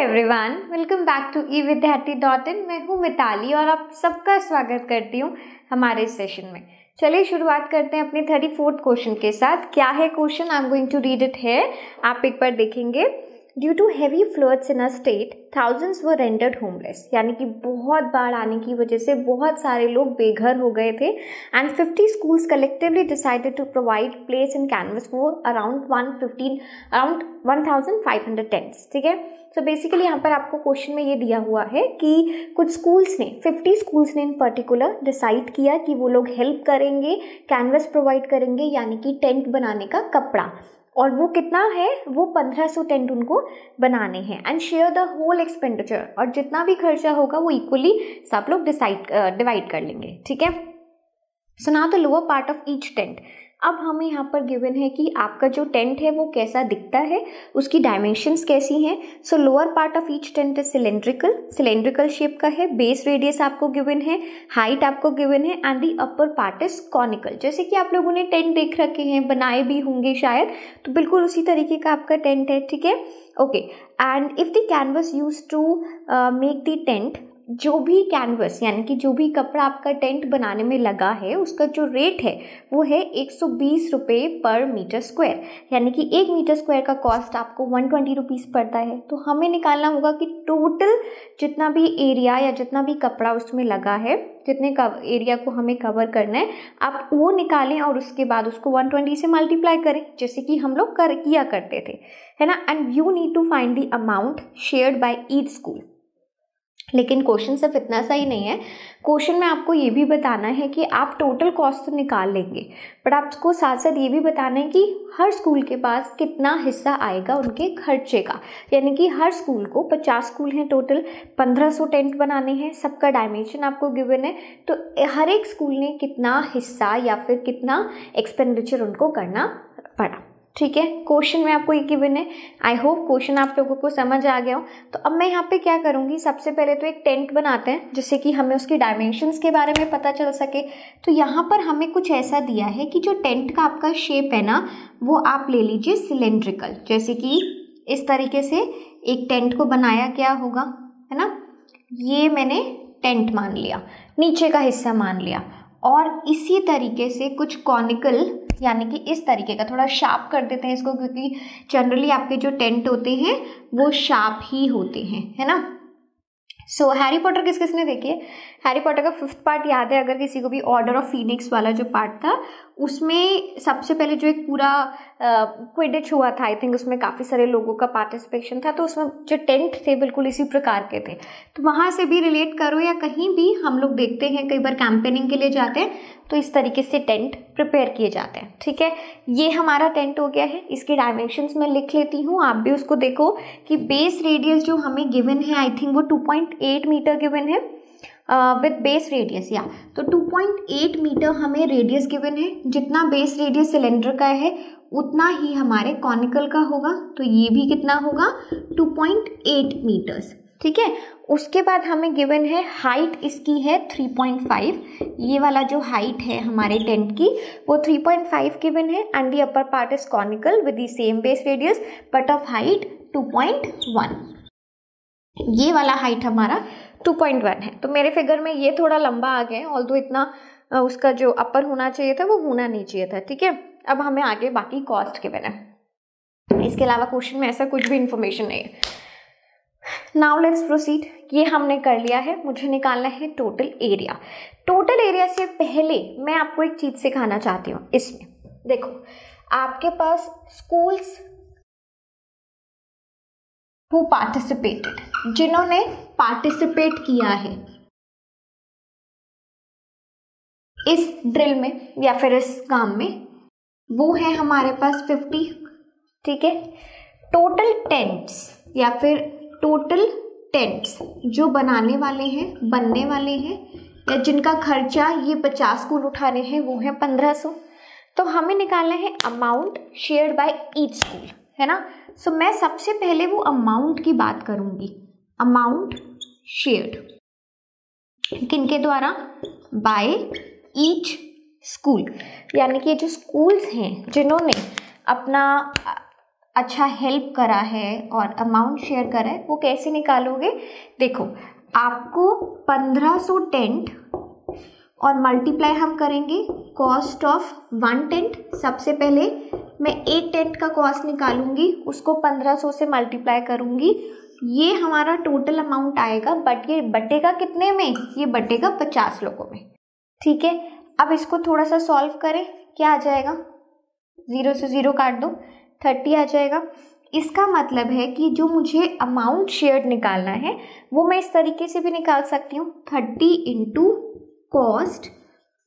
Everyone welcome back to E Vidyarthi dot in मैं हूँ मिताली और आप सबका स्वागत करती हूँ हमारे सेशन में। चलिए शुरुआत करते हैं अपने थर्टी फोर्थ क्वेश्चन के साथ। क्या है question I am going to read it है आप एक बार देखेंगे। Due to heavy floods in a state thousands were rendered homeless यानी कि बहुत बाढ़ आने की वजह से बहुत सारे लोग बेघर हो गए थे। And 50 schools collectively decided to provide place in canvas for around 115 around 1500 tents ठीक है? सो बेसिकली यहाँ पर आपको क्वेश्चन में ये दिया हुआ है कि कुछ स्कूल्स ने 50 स्कूल्स ने इन पर्टिकुलर डिसाइड किया कि वो लोग हेल्प करेंगे कैनवस प्रोवाइड करेंगे, यानी कि टेंट बनाने का कपड़ा। और वो कितना है? वो पंद्रह सौ टेंट उनको बनाने हैं। And share the whole expenditure और जितना भी खर्चा होगा वो इक्वली सब लोग डिसाइड डिवाइड कर लेंगे। ठीक है? So now the lower part of each tent अब हमें यहाँ पर गिवन है कि आपका जो टेंट है वो कैसा दिखता है, उसकी डायमेंशंस कैसी हैं। So lower part of each tent is cylindrical cylindrical shape का है बेस रेडियस आपको गिवन है हाइट आपको गिवन है and the upper part is conical जैसे कि आप लोगों ने टेंट देख रखे हैं, बनाए भी होंगे शायद तो बिल्कुल उसी तरीके का आपका टेंट है, ठीक है? Okay and if the canvas use to make the tent जो भी कैनवस यानी कि जो भी कपड़ा आपका टेंट बनाने में लगा है, उसका जो रेट है, वो है एक सौ बीस रुपये पर मीटर स्क्वायर यानी कि एक मीटर स्क्वायर का कॉस्ट आपको वन ट्वेंटी रुपीज़ पड़ता है. तो हमें निकालना होगा कि टोटल जितना भी एरिया या जितना भी कपड़ा उसमें लगा है, जितने एरिया को हमें कवर करना है, आप वो निकालें और उसके बाद उसको 120 से मल्टीप्लाई करें, जैसे कि हम लोग कर, किया करते थे. है ना? And you need to find the amount shared by each school लेकिन क्वेश्चन सिर्फ़ इतना सा ही नहीं है। क्वेश्चन में आपको ये भी बताना है कि आप टोटल कॉस्ट तो निकाल लेंगे बट आपको साथ साथ ये भी बताना है कि हर स्कूल के पास कितना हिस्सा आएगा उनके खर्चे का। यानी कि हर स्कूल को 50 स्कूल हैं टोटल 1500 टेंट बनाने हैं, सबका डायमेंशन आपको गिवन है। तो हर एक स्कूल ने कितना हिस्सा या फिर कितना एक्सपेंडिचर उनको करना पड़ा। ठीक है? क्वेश्चन में आपको ये गिवन है आई होप क्वेश्चन आप लोगों को समझ आ गया हो। तो अब मैं यहाँ पे क्या करूँगी? सबसे पहले तो एक टेंट बनाते हैं, जिससे कि हमें उसकी डायमेंशंस के बारे में पता चल सके। तो यहाँ पर हमें कुछ ऐसा दिया है कि जो टेंट का आपका शेप है ना, वो आप ले लीजिए सिलेंड्रिकल जैसे कि इस तरीके से एक टेंट को बनाया क्या होगा, है ना? ये मैंने टेंट मान लिया, नीचे का हिस्सा मान लिया। और इसी तरीके से कुछ कॉनिकल यानी कि इस तरीके का थोड़ा शार्प कर देते हैं इसको क्योंकि जनरली आपके जो टेंट होते हैं, वो शार्प ही होते हैं, है ना? सो हैरी पॉटर किस किसने देखे हैरी पॉटर का फिफ्थ पार्ट याद है, अगर किसी को भी ऑर्डर ऑफ़ फीनिक्स वाला जो पार्ट था उसमें सबसे पहले जो एक पूरा क्विडिच हुआ था आई थिंक उसमें काफ़ी सारे लोगों का पार्टिसिपेशन था तो उसमें जो टेंट थे बिल्कुल इसी प्रकार के थे। तो वहाँ से भी रिलेट करो या कहीं भी हम लोग देखते हैं, कई बार कैंपेनिंग के लिए जाते हैं तो इस तरीके से टेंट प्रिपेयर किए जाते हैं, ठीक है? ये हमारा टेंट हो गया है, इसके डायमेंशंस मैं लिख लेती हूँ, आप भी उसको देखो कि बेस रेडियस जो हमें गिवन है आई थिंक वो 2.8 मीटर गिवन है। विथ बेस रेडियस या तो 2.8 मीटर हमें रेडियस गिवन है। जितना बेस रेडियस सिलेंडर का है, उतना ही हमारे कॉनिकल का होगा। तो ये भी कितना होगा? 2.8 मीटर्स ठीक है? उसके बाद हमें गिवन है हाइट इसकी है 3.5 ये वाला जो हाइट है हमारे टेंट की, वो 3.5 गिवन है। And the upper part is conical with the same base radius but of height 2.1 ये वाला हाइट हमारा 2.1 है। तो मेरे फिगर में ये थोड़ा लंबा आ गया ऑल दो इतना उसका जो अपर होना चाहिए था, वो होना नहीं चाहिए था, ठीक है? अब हमें आगे बाकी कॉस्ट के बने। इसके अलावा क्वेश्चन में ऐसा कुछ भी इंफॉर्मेशन नहीं है। नाउ लेट्स प्रोसीड ये हमने कर लिया है, मुझे निकालना है टोटल एरिया टोटल एरिया से पहले मैं आपको एक चीज़ सिखाना चाहती हूँ, इसमें। देखो, आपके पास स्कूल्स हु पार्टिसिपेटेड जिन्होंने पार्टिसिपेट किया है। इस ड्रिल में या फिर इस काम में वो है हमारे पास फिफ्टी ठीक है? टोटल टेंट्स या फिर टोटल टेंट्स जो बनाने वाले हैं, बनने वाले हैं, या जिनका खर्चा ये पचास स्कूल उठाने हैं, वो है पंद्रह सौ। तो हमें निकालना है amount share by each school है ना? सो so, मैं सबसे पहले वो अमाउंट की बात करूँगी। अमाउंट शेयर्ड किन के द्वारा? बाय ईच स्कूल यानी कि ये जो स्कूल्स हैं जिन्होंने अपना अच्छा हेल्प करा है और अमाउंट शेयर करा है वो कैसे निकालोगे? देखो आपको पंद्रह सौ टेंट और मल्टीप्लाई हम करेंगे। कॉस्ट ऑफ़ वन टेंट सबसे पहले मैं एक टेंट का कॉस्ट निकालूँगी, उसको पंद्रह सौ से मल्टीप्लाई करूँगी। ये हमारा टोटल अमाउंट आएगा बट ये बटेगा कितने में? ये बटेगा पचास लोगों में। ठीक है? अब इसको थोड़ा सा सॉल्व करें, क्या आ जाएगा? ज़ीरो से ज़ीरो काट दो थर्टी आ जाएगा। इसका मतलब है कि जो मुझे अमाउंट शेयर निकालना है, वो मैं इस तरीके से भी निकाल सकती हूँ। Thirty into cost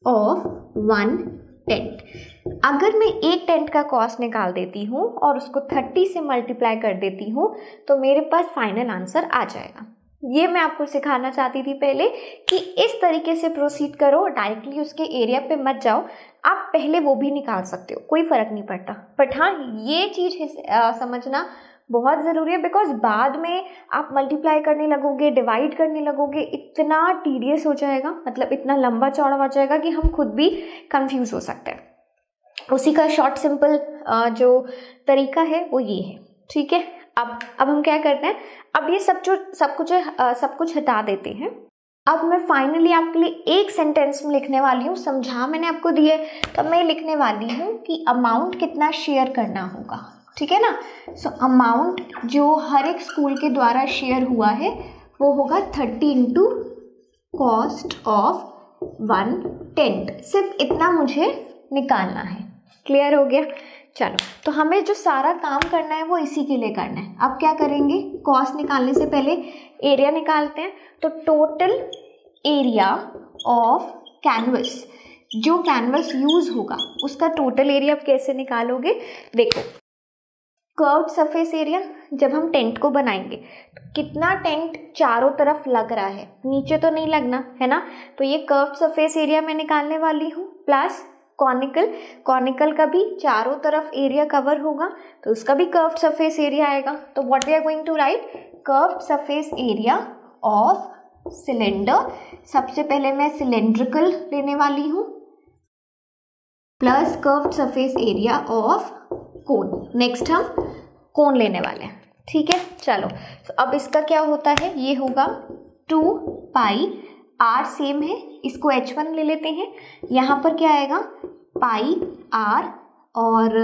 of one tent. अगर मैं एक टेंट का कॉस्ट निकाल देती हूँ और उसको थर्टी से मल्टीप्लाई कर देती हूँ तो मेरे पास फाइनल आंसर आ जाएगा। ये मैं आपको सिखाना चाहती थी पहले कि इस तरीके से प्रोसीड करो, डायरेक्टली उसके एरिया पे मत जाओ। आप पहले वो भी निकाल सकते हो, कोई फ़र्क नहीं पड़ता। बट हाँ ये चीज़ समझना बहुत ज़रूरी है बिकॉज़ बाद में आप मल्टीप्लाई करने लगोगे, डिवाइड करने लगोगे, इतना टीडियस हो जाएगा मतलब इतना लंबा चौड़ा हो जाएगा कि हम खुद भी कंफ्यूज हो सकते हैं। उसी का शॉर्ट सिंपल जो तरीका है वो ये है। ठीक है? अब अब हम क्या करते हैं? अब ये सब जो सब कुछ सब कुछ हटा देते हैं। अब मैं फाइनली आपके लिए एक सेंटेंस में लिखने वाली हूँ। समझा मैंने आपको दिए तो मैं लिखने वाली हूँ कि अमाउंट कितना शेयर करना होगा। ठीक है ना? सो so, अमाउंट जो हर एक स्कूल के द्वारा शेयर हुआ है वो होगा thirty into cost of one tent सिर्फ़ इतना मुझे निकालना है। क्लियर हो गया? चलो तो हमें जो सारा काम करना है वो इसी के लिए करना है। अब क्या करेंगे? कॉस्ट निकालने से पहले एरिया निकालते हैं। तो टोटल एरिया ऑफ़ कैनवस जो कैनवस यूज़ होगा, उसका टोटल एरिया आप कैसे निकालोगे? देखो कर्व सरफेस एरिया जब हम टेंट को बनाएँगे तो कितना टेंट चारों तरफ़ लग रहा है? नीचे तो नहीं लगना, है ना? तो ये कर्व सरफेस एरिया मैं निकालने वाली हूँ प्लस कॉनिकल कॉनिकल का भी चारों तरफ़ एरिया कवर होगा तो उसका भी कर्व सरफेस एरिया आएगा। तो what we are going to write curve surface area of cylinder सबसे पहले मैं सिलेंड्रिकल लेने वाली हूँ plus curve surface area of cone next हम कोन लेने वाले हैं। ठीक है? चलो। तो अब इसका क्या होता है? ये होगा टू पाई आर सेम है, इसको एच वन ले लेते हैं। यहाँ पर क्या आएगा? पाई आर और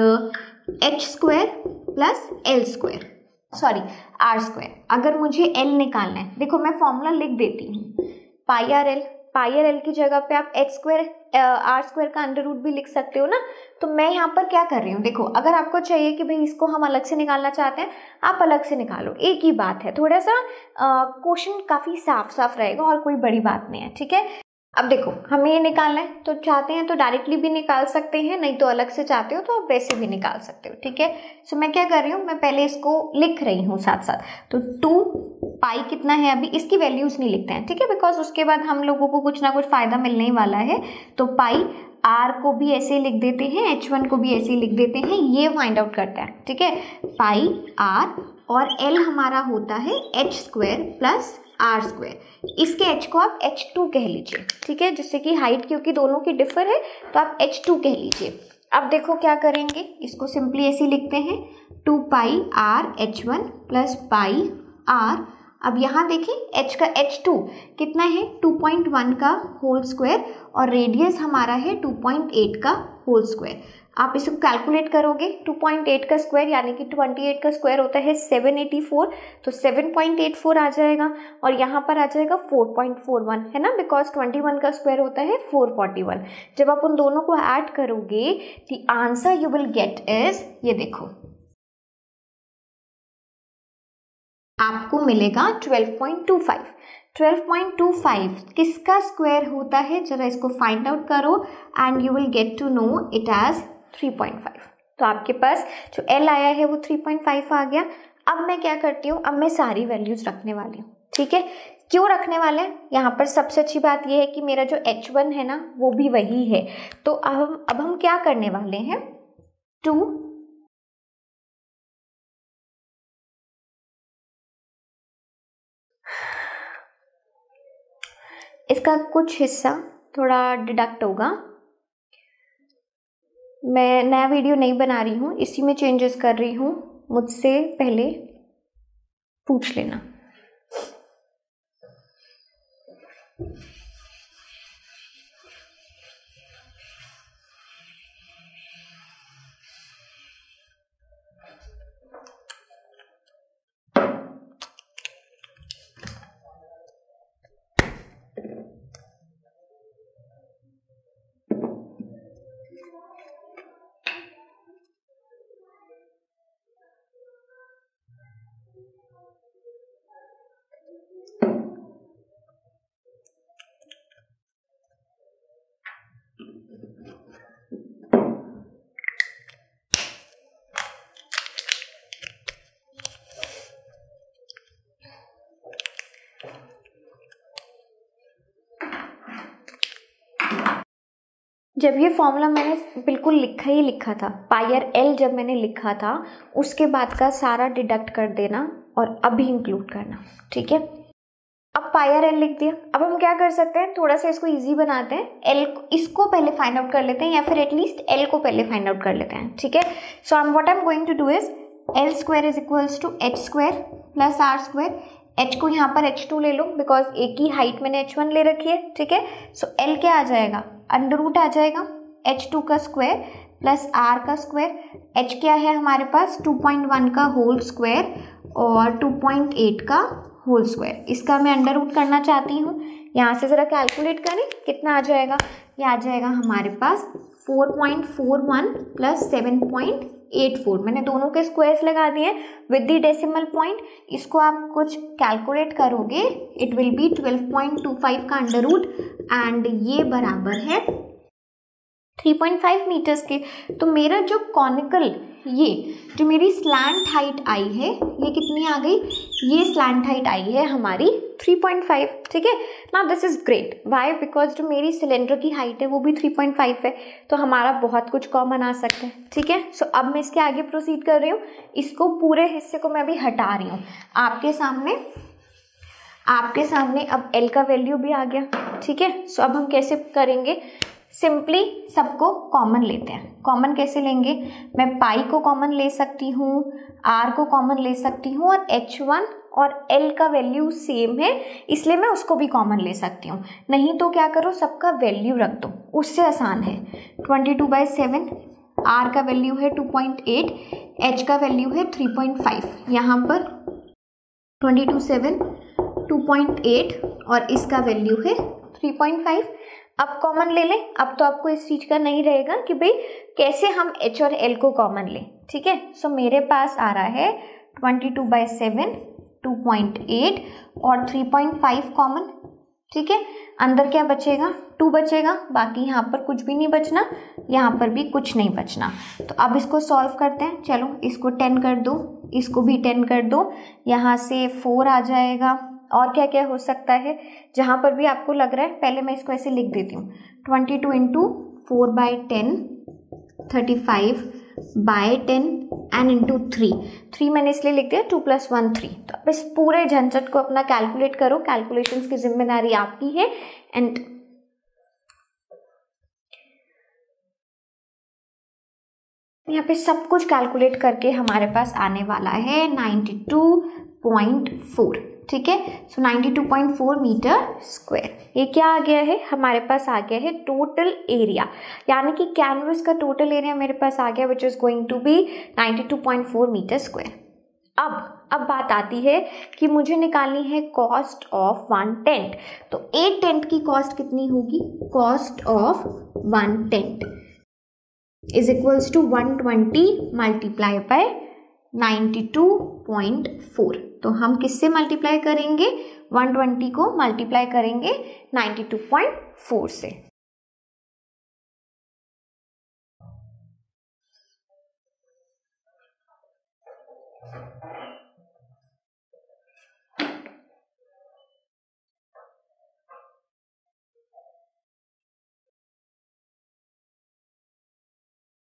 h square plus l square sorry r square अगर मुझे एल निकालना है, देखो मैं फॉर्मूला लिख देती हूँ। Pi r l pi l की जगह पे आप एक्स स्क्वायर आर स्क्वायर का अंडर रूट भी लिख सकते हो ना? तो मैं यहाँ पर क्या कर रही हूँ? देखो, अगर आपको चाहिए कि भाई इसको हम अलग से निकालना चाहते हैं, आप अलग से निकालो। एक ही बात है, थोड़ा सा क्वेश्चन काफ़ी साफ़ साफ़ रहेगा और कोई बड़ी बात नहीं है, ठीक है? अब देखो, हमें ये निकालना है तो चाहते हैं तो डायरेक्टली भी निकाल सकते हैं, नहीं तो अलग से चाहते हो तो आप वैसे भी निकाल सकते हो, ठीक है? सो मैं क्या कर रही हूँ, मैं पहले इसको लिख रही हूँ साथ साथ तो टू पाई कितना है अभी? इसकी वैल्यूज़ नहीं लिखते हैं, ठीक है? बिकॉज़ उसके बाद हम लोगों को कुछ ना कुछ फ़ायदा मिलने ही वाला है। तो पाई आर को भी ऐसे लिख देते हैं एच वन को भी ऐसे लिख देते हैं, ये फाइंड आउट करते हैं, ठीक है? पाई आर और एल हमारा होता है h square plus r square. इसके एच को आप एच टू कह लीजिए, ठीक है? जिससे कि हाइट क्योंकि दोनों की डिफर है तो आप एच टू कह लीजिए। अब देखो क्या करेंगे। इसको सिंपली ऐसे लिखते हैं two pi r h one plus pi r अब यहाँ देखें h का एच टू कितना है? 2.1 का होल स्क्वायर और रेडियस हमारा है 2.8 का होल स्क्वायर आप इसको कैलकुलेट करोगे? 2.8 का स्क्वायर यानी कि 28 का स्क्वायर होता है 784 तो 7.84 आ जाएगा और यहाँ पर आ जाएगा 4.41 है ना? बिकॉज़ 21 का स्क्वायर होता है 441 जब आप उन दोनों को ऐड करोगे the answer you will get is ये देखो आपको मिलेगा 12.25 12.25 किसका स्क्वायर होता है? जरा इसको फाइंड आउट करो and you will get to know it as 3.5 तो आपके पास जो एल आया है वो 3.5 आ गया। अब मैं क्या करती हूँ? अब मैं सारी वैल्यूज़ रखने वाली हूँ। ठीक है? क्यों रखने वाले हैं? यहाँ पर सबसे अच्छी बात यह है कि मेरा जो एच वन है ना, वो भी वही है। तो अब हम अब हम क्या करने वाले हैं? टू इसका कुछ हिस्सा थोड़ा डिडक्ट होगा। मैं नया वीडियो नहीं बना रही हूँ, इसी में चेंजेस कर रही हूँ। मुझसे पहले पूछ लेना। जब ये फॉर्मूला मैंने बिल्कुल लिखा ही लिखा था, पायर एल जब मैंने लिखा था, उसके बाद का सारा डिडक्ट कर देना और अभी इंक्लूड करना, ठीक है? अब पायर एल लिख दिया। अब हम क्या कर सकते हैं? थोड़ा सा इसको इजी बनाते हैं। एल इसको पहले फाइंड आउट कर लेते हैं या फिर एटलीस्ट एल को पहले फाइंड आउट कर लेते हैं, ठीक है? So I am what I am going to do is l square is equals to h square plus r square h को यहाँ पर एच टू ले लो बिकॉज़ एक ही हाइट मैंने एच वन ले रखी है, ठीक है? सो एल क्या आ जाएगा? अंडर रूट आ जाएगा। एच टू का स्क्वायर प्लस आर का स्क्वायर एच क्या है हमारे पास? टू पॉइंट वन का होल स्क्वायर और टू पॉइंट एट का होल स्क्वायर इसका मैं अंडर रूट करना चाहती हूँ। यहाँ से ज़रा कैलकुलेट करें, कितना आ जाएगा? ये आ जाएगा हमारे पास four point four one plus seven point eight four. मैंने दोनों के स्क्वायर्स लगा दिए विद द डेसिमल पॉइंट इसको आप कुछ कैलकुलेट करोगे it will be twelve point two five का अंडर रूट एंड ये बराबर है 3.5 मीटर्स के। तो मेरा जो कॉनिकल ये जो मेरी स्लैंट हाइट आई है, ये कितनी आ गई? ये स्लैंट हाइट आई है हमारी 3.5 ठीक है? ना this is great why because जो मेरी सिलेंडर की हाइट है, वो भी 3.5 है तो हमारा बहुत कुछ कॉमन आ सकता है, ठीक है? सो अब मैं इसके आगे प्रोसीड कर रही हूँ। इसको पूरे हिस्से को मैं अभी हटा रही हूँ। आपके सामने आपके सामने अब एल का वैल्यू भी आ गया, ठीक है? सो अब हम कैसे करेंगे? सिंपली सबको कॉमन लेते हैं। कॉमन कैसे लेंगे? मैं पाई को कॉमन ले सकती हूँ, आर को कॉमन ले सकती हूँ और एच वन और एल का वैल्यू सेम है, इसलिए मैं उसको भी कॉमन ले सकती हूँ। नहीं तो क्या करो, सबका वैल्यू रख दो, उससे आसान है। Twenty two by seven, r का वैल्यू है टू पॉइंट एट, एच का वैल्यू है थ्री पॉइंट फाइव। यहाँ पर twenty two seven, two point eight और इसका वैल्यू है थ्री पॉइंट फाइव। अब कॉमन ले लें। अब तो आपको इस चीज़ का नहीं रहेगा कि भाई कैसे हम एच और एल को कॉमन लें। ठीक है? सो मेरे पास आ रहा है twenty two by seven two point eight और थ्री पॉइंट फाइव कॉमन ठीक है? अंदर क्या बचेगा? टू बचेगा। बाकी यहाँ पर कुछ भी नहीं बचना, यहाँ पर भी कुछ नहीं बचना। तो अब इसको सॉल्व करते हैं। चलो, इसको टेन कर दो। इसको भी टेन कर दो। यहाँ से फोर आ जाएगा। और क्या क्या हो सकता है? जहाँ पर भी आपको लग रहा है, पहले मैं इसको ऐसे लिख देती हूँ। Twenty two into four by ten thirty five by ten and into three three मैंने इसलिए लिख दिया टू प्लस वन थ्री तो अब इस पूरे झंझट को अपना कैलकुलेट करो। कैलकुलेशंस की ज़िम्मेदारी आपकी है। एंड यहाँ पे सब कुछ कैलकुलेट करके हमारे पास आने वाला है नाइन्टी टू पॉइंट फोर ठीक है? सो 92.4 मीटर स्क्वायर ये क्या आ गया है? हमारे पास आ गया है टोटल एरिया यानी कि कैनवस का टोटल एरिया मेरे पास आ गया which is going to be 92.4 metre square अब अब बात आती है कि मुझे निकालनी है कॉस्ट ऑफ़ वन टेंट तो एक टेंट की कॉस्ट कितनी होगी? Cost of one tent is equals to one twenty multiply by 92.4 तो हम किससे मल्टीप्लाई करेंगे? 120 को मल्टीप्लाई करेंगे 92.4 से।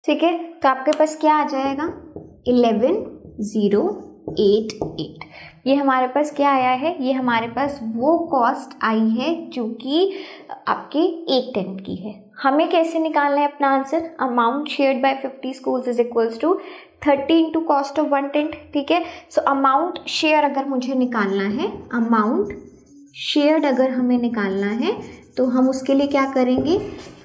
ठीक है? तो आपके पास क्या आ जाएगा? Eleven zero eight eight. ये हमारे पास क्या आया है? ये हमारे पास वो कॉस्ट आई है जो कि आपके एक टेंट की है। हमें कैसे निकालना है अपना answer amount shared by fifty schools is equals to thirty into cost of one tent ठीक है? सो अमाउंट शेयर अगर मुझे निकालना है अमाउंट शेयर्ड अगर हमें निकालना है तो हम उसके लिए क्या करेंगे?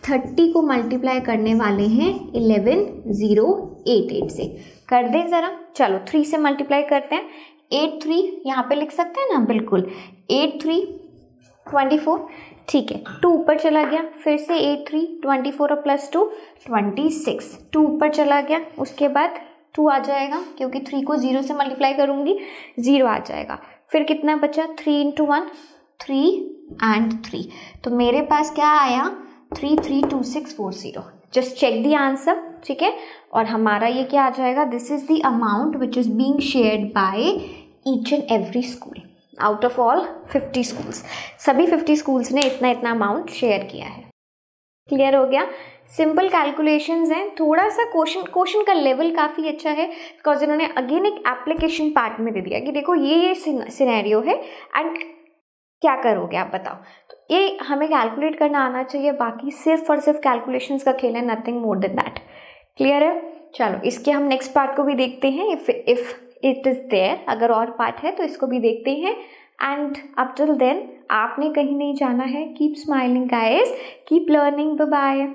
थर्टी को मल्टीप्लाई करने वाले हैं इलेवन ज़ीरो एट एट से। कर दें ज़रा। चलो थ्री से मल्टीप्लाई करते हैं। एट थ्री यहाँ पे लिख सकते हैं ना? बिल्कुल। एट थ्री ट्वेंटी फोर ठीक है। टू ऊपर चला गया। फिर से एट थ्री ट्वेंटी फोर और plus two twenty six two ऊपर चला गया। उसके बाद टू आ जाएगा, क्योंकि थ्री को ज़ीरो से मल्टीप्लाई करूँगी ज़ीरो आ जाएगा। फिर कितना बचा? Three into one three and three तो मेरे पास क्या आया? Three three two six four zero just check the answer ठीक है? और हमारा ये क्या आ जाएगा? This is the amount which is being shared by each and every school out of all fifty schools सभी फिफ्टी स्कूल्स ने इतना इतना अमाउंट शेयर किया है। क्लियर हो गया? सिंपल कैलकुलेशंस हैं। थोड़ा सा क्वेश्चन क्वेश्चन का लेवल काफ़ी अच्छा है बिकॉज़ इन्होंने अगेन एक एप्लीकेशन पार्ट में दे दिया कि देखो, ये ये सिनेरियो है एंड क्या करोगे आप बताओ। तो ये हमें कैलकुलेट करना आना चाहिए, बाकी सिर्फ़ और सिर्फ़ कैलकुलेशंस का खेल है nothing more than that clear है? चलो, इसके हम नेक्स्ट पार्ट को भी देखते हैं if if it is there अगर और पार्ट है तो इसको भी देखते हैं। एंड अप टिल देन आपने कहीं नहीं जाना है। Keep smiling guys keep learning bye